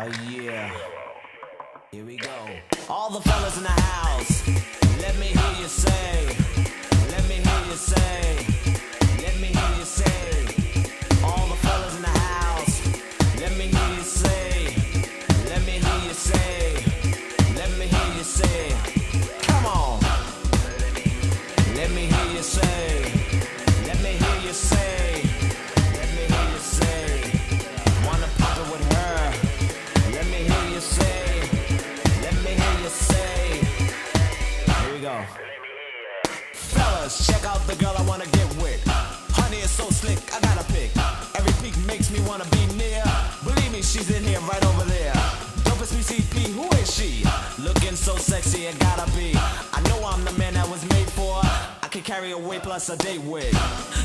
Oh yeah. Here we go. All the fellas in the house, let me hear you say, let me hear you say, let me hear you say. All the fellas in the house, let me hear you say, let me hear you say, let me hear you say. Come on. Let me hear you say. Fellas, check out the girl I wanna get with. Honey is so slick, I gotta pick. Every peek makes me wanna be near. Believe me, she's in here right over there. Dopest BCP, who is she? Looking so sexy, it gotta be. I know I'm the man that was made for. I can carry a weight plus a date with.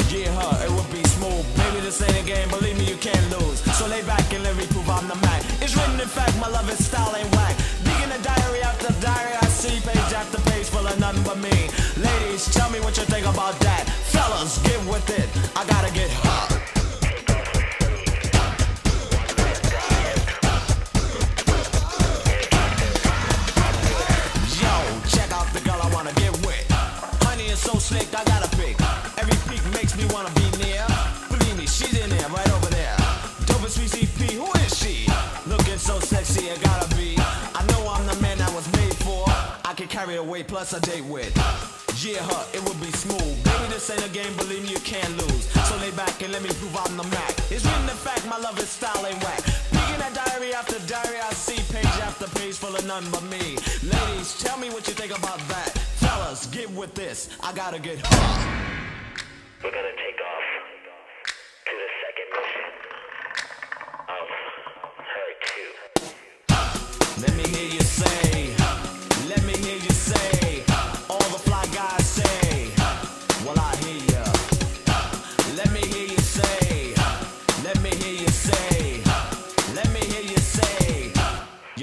Yeah, her, it would be smooth. Baby, this ain't a game, believe me, you can't lose. So lay back and let me prove I'm the man. It's written in fact, my love is style ain't whack. Digging the diary after diary, I see after page full of nothing but me. Ladies, tell me what you think about that. Fellas, get with it. I gotta get hot. Yo, check out the girl I wanna get with. Honey is so slick, I gotta pick. Every peek makes me wanna be near. Believe me, she's in there, right over there. Dopest VCP, who is she? Weight plus a date with. Yeah, her, it would be smooth. Baby, this ain't a game, believe me, you can't lose. So lay back and let me prove I'm the Mac. It's written in fact, my love is style ain't whack. Peeking at diary after diary, I see page after page full of none but me. Ladies, tell me what you think about that. Fellas, get with this. I gotta get hot. We're gonna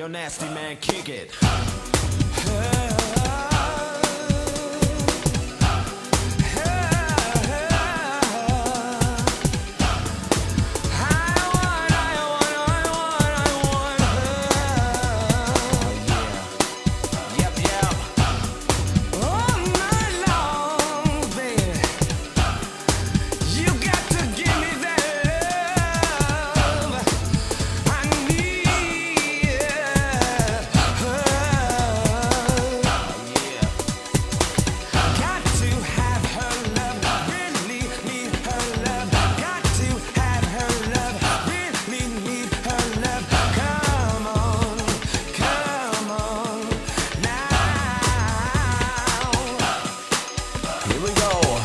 yo nasty man kick it. Here we go.